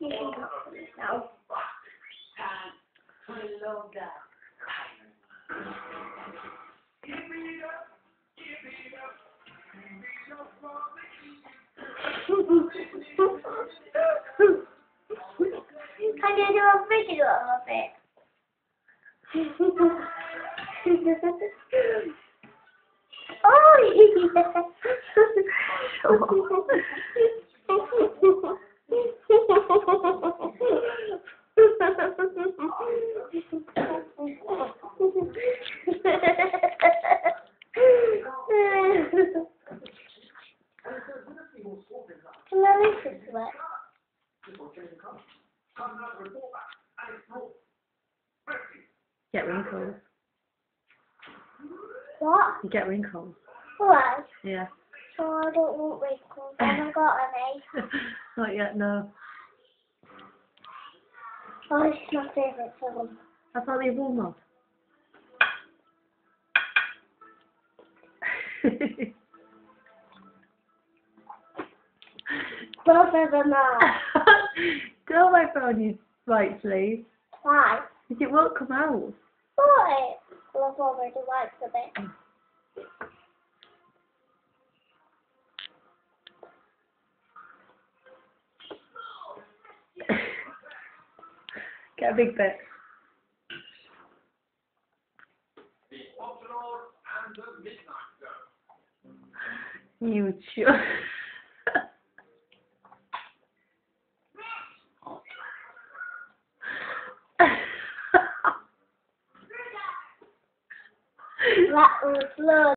Now. Can you do a video? Can I listen to it? Get wrinkles. What? You get wrinkles. What? Yeah. Oh, I don't want wrinkles. I haven't got any. Not yet, no. Oh, this is my favourite film. I thought they were more. Both of them are. Don't my phone you right sleeve. Why? Because it won't come out. Why? Well, I've already wiped a bit. Get a big bit. You sure? Loads.